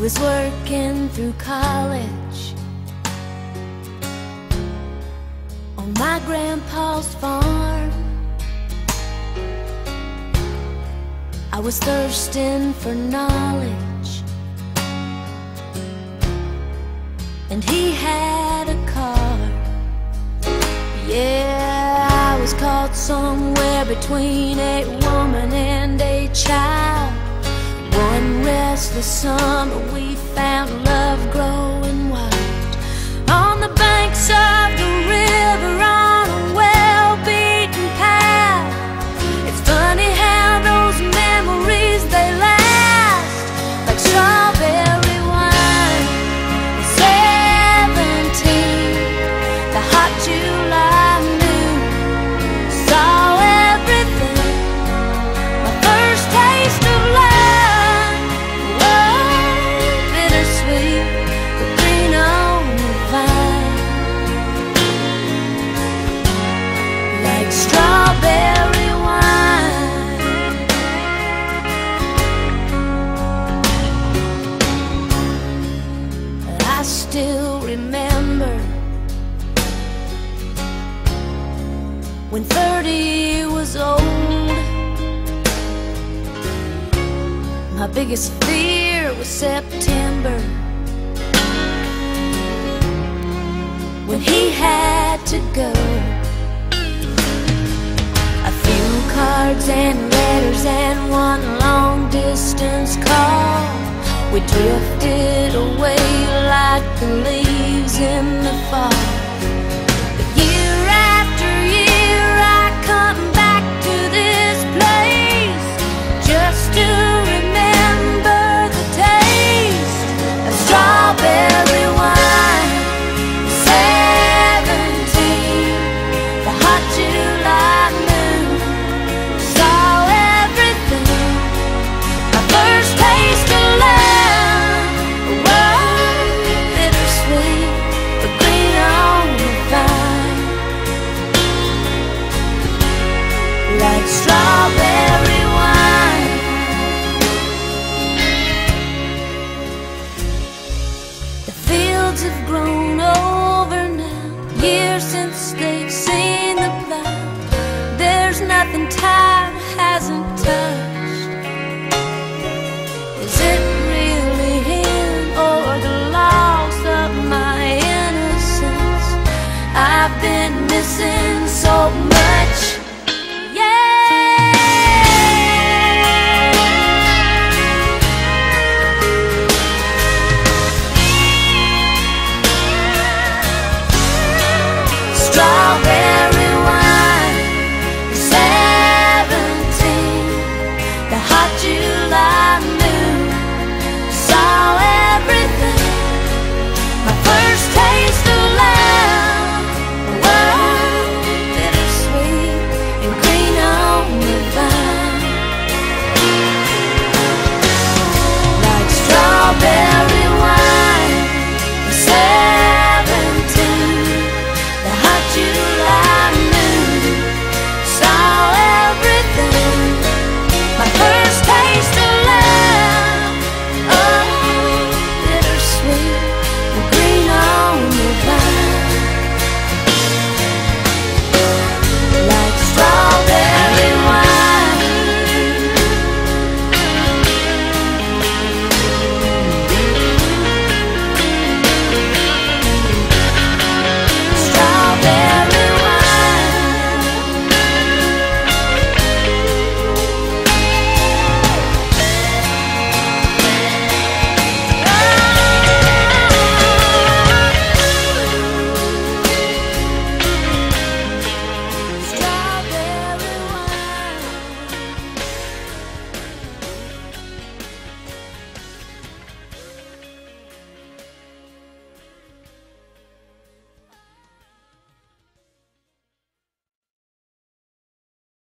was working through college on my grandpa's farm. I was thirsting for knowledge, and he had a car. Yeah, I was caught somewhere between a woman and a child. One restless summer, we found love growing remember when 30 was old. My biggest fear was September when he had to go. A few cards and letters and one long distance call. We drifted have grown over now, years since they've seen the plow. There's nothing time hasn't touched. Is it really him or the loss of my innocence? I've been missing so much.